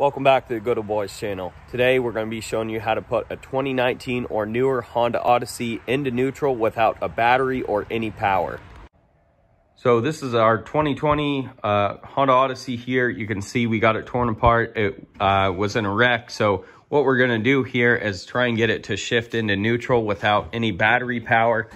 Welcome back to the Good Old Boys channel. Today we're going to be showing you how to put a 2019 or newer Honda Odyssey into neutral without a battery or any power. So this is our 2020 uh, Honda Odyssey here. You can see we got it torn apart. It uh, was in a wreck. So what we're going to do here is try and get it to shift into neutral without any battery power.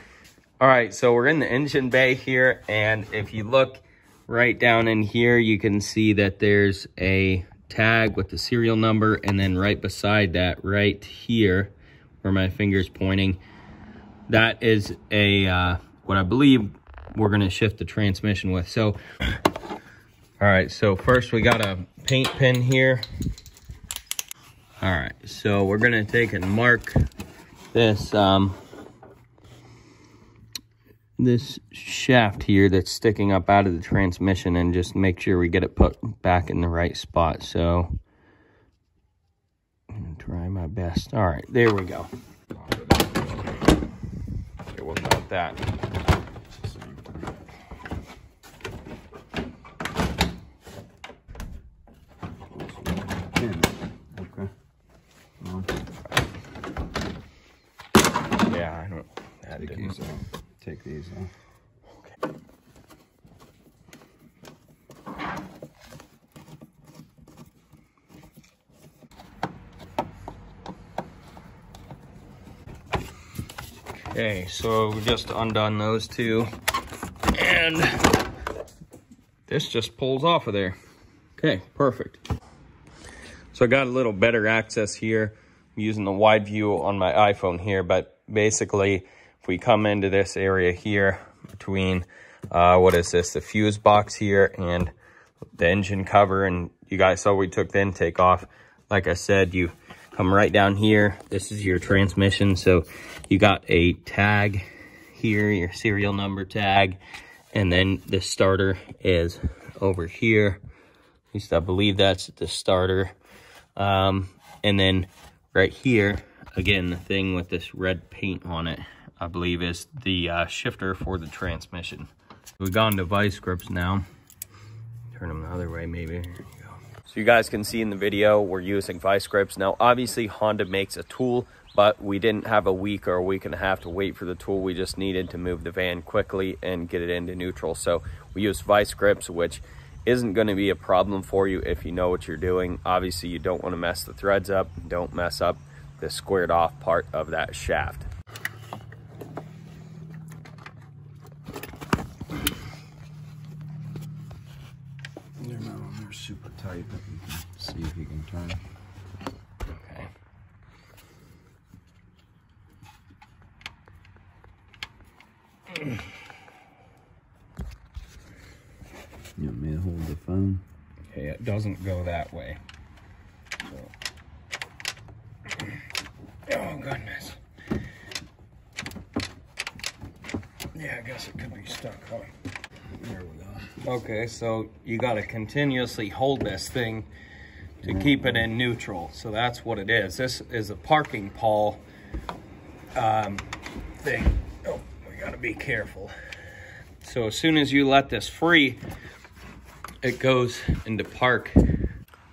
All right, so we're in the engine bay here. And if you look right down in here, you can see that there's a tag with the serial number and then right beside that right here where my finger's pointing that is a uh, what I believe we're going to shift the transmission with. So all right so first we got a paint pen here. All right so we're going to take and mark this um, this shaft here that's sticking up out of the transmission and just make sure we get it put back in the right spot. So I'm try my best. All right, there we go. Okay, what about that? Okay. Yeah, I don't. That Take didn't. these these off. Okay, so we just undone those two. And this just pulls off of there. Okay, perfect. So I got a little better access here. I'm using the wide view on my iPhone here, but basically if we come into this area here between, uh, what is this, the fuse box here and the engine cover, and you guys saw we took the intake off. Like I said, you come right down here. This is your transmission. So you got a tag here, your serial number tag, and then the starter is over here. At least I believe that's the starter. Um, and then right here, again, the thing with this red paint on it, I believe is the uh, shifter for the transmission. We've gone to vice grips now. Turn them the other way, maybe. So you guys can see in the video, we're using vice grips. Now, obviously Honda makes a tool, but we didn't have a week or a week and a half to wait for the tool. We just needed to move the van quickly and get it into neutral. So we use vice grips, which isn't going to be a problem for you if you know what you're doing. Obviously, you don't want to mess the threads up. Don't mess up the squared off part of that shaft. They're not on there super tight, but you can see if you can turn. Okay. You want me to hold the phone? Okay, it doesn't go that way. So. Oh, goodness. Yeah, I guess it could be stuck, huh? There we go. Okay, so you got to continuously hold this thing to keep it in neutral. So that's what it is. This is a parking pawl um, thing. Oh, we got to be careful. So as soon as you let this free, it goes into park.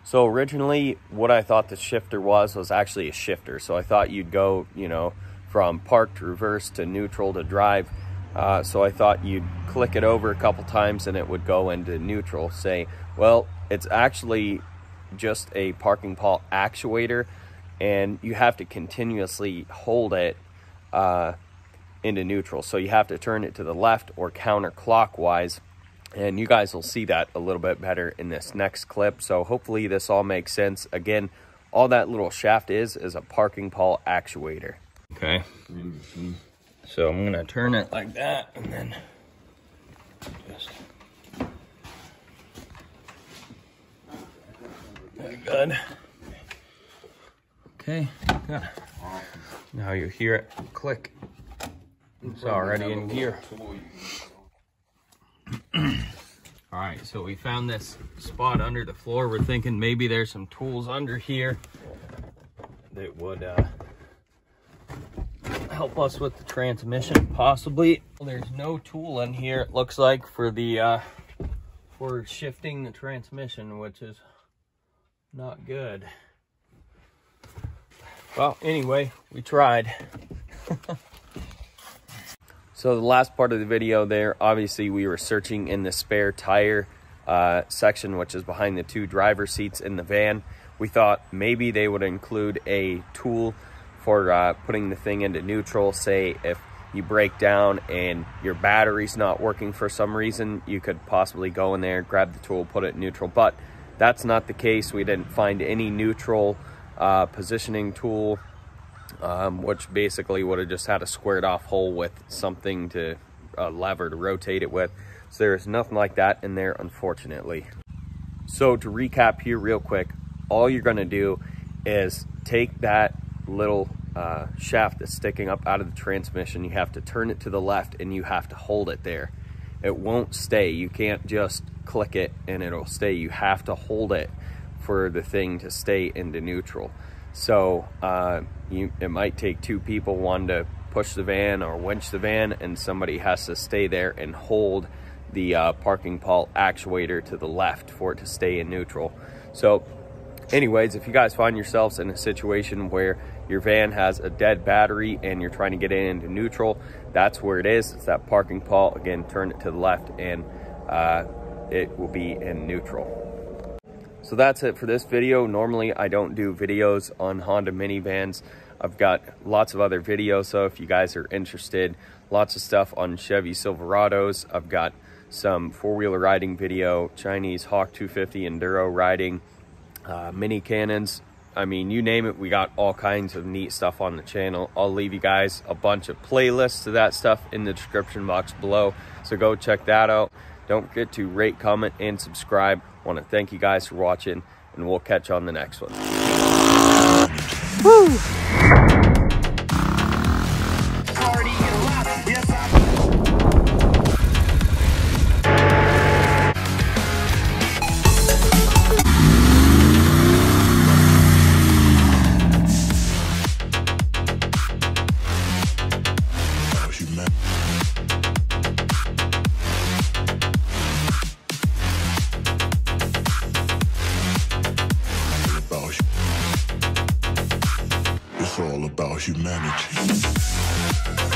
So originally, what I thought the shifter was was actually a shifter. So I thought you'd go, you know, from park to reverse to neutral to drive. Uh, so I thought you'd click it over a couple times and it would go into neutral. Say, well, it's actually just a parking pawl actuator, and you have to continuously hold it uh, into neutral. So you have to turn it to the left or counterclockwise. And you guys will see that a little bit better in this next clip. So hopefully this all makes sense. Again, all that little shaft is, is a parking pawl actuator. Okay. So I'm gonna turn it like that and then just. Good. Okay, good. Now you hear it click. It's already in gear. All right, so we found this spot under the floor. We're thinking maybe there's some tools under here that would uh, help us with the transmission, possibly. There's no tool in here, it looks like, for the uh, for shifting the transmission, which is not good. Well, anyway, we tried. so the last part of the video there, obviously we were searching in the spare tire uh, section, which is behind the two driver seats in the van. We thought maybe they would include a tool for uh, putting the thing into neutral. Say if you break down and your battery's not working for some reason, you could possibly go in there, grab the tool, put it in neutral. But that's not the case. We didn't find any neutral uh, positioning tool, um, which basically would have just had a squared off hole with something to a lever to rotate it with. So there's nothing like that in there, unfortunately. So to recap here real quick, all you're gonna do is take that little uh, shaft that's sticking up out of the transmission, you have to turn it to the left and you have to hold it there. It won't stay. You can't just click it and it'll stay. You have to hold it for the thing to stay into neutral. So uh, you, it might take two people, one to push the van or winch the van, and somebody has to stay there and hold the uh, parking pawl actuator to the left for it to stay in neutral. So anyways, if you guys find yourselves in a situation where your van has a dead battery and you're trying to get it into neutral, that's where it is. It's that parking pawl. Again, turn it to the left and uh, it will be in neutral. So that's it for this video. Normally I don't do videos on Honda minivans. I've got lots of other videos, so if you guys are interested, lots of stuff on Chevy Silverados. I've got some four-wheeler riding video, Chinese Hawk 250 Enduro riding, uh, mini cannons. I mean, you name it, we got all kinds of neat stuff on the channel. I'll leave you guys a bunch of playlists to that stuff in the description box below. So go check that out. Don't forget to rate, comment, and subscribe. Want to thank you guys for watching, and we'll catch you on the next one. Woo! Humanity.